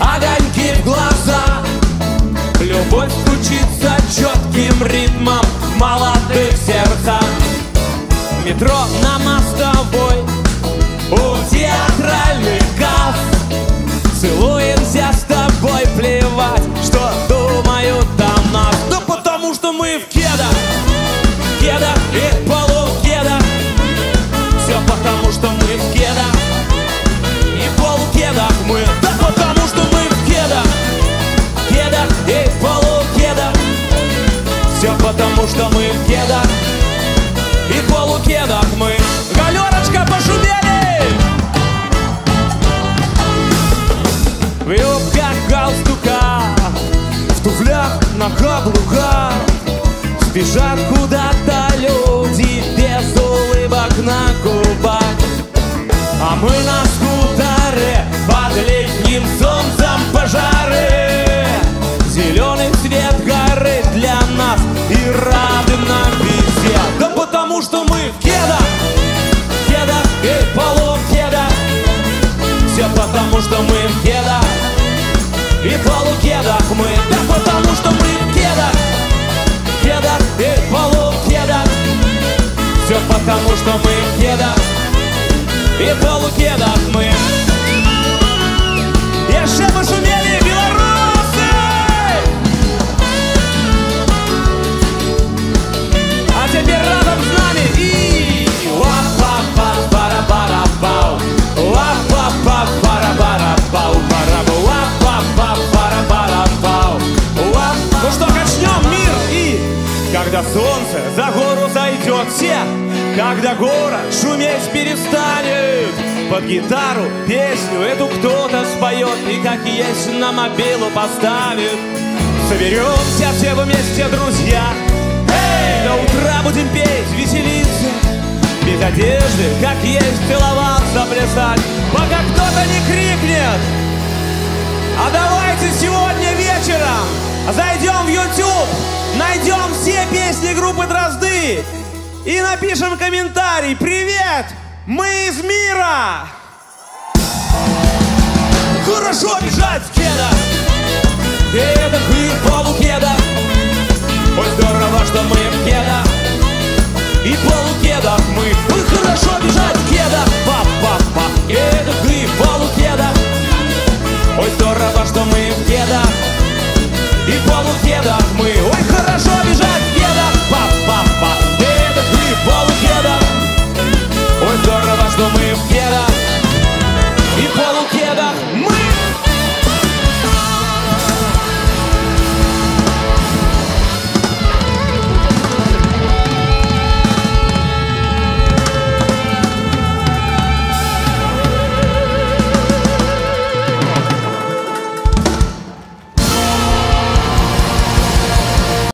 огоньки в глаза. Любовь стучится четким ритмом. Молодых сердцах Метро на что мы в кедах и полукедах мы Галерочка, пошумели! В юбках галстуках, в туфлях на каблуках Спешат куда-то что мы в кедах и полукедах мы гору зайдет все Когда город шуметь перестанет. Под гитару песню эту кто-то споет И как есть на мобилу поставит. Соберемся все вместе, друзья. Эй, до утра будем петь, веселиться. Без одежды, как есть, целоваться, плясать. Пока кто-то не крикнет. А давайте сегодня вечером Зайдем в YouTube Найдем все песни группы Дрозды И напишем комментарий. Привет, мы из мира! Хорошо бежать в кедах и полукедах Ой, здорово, что мы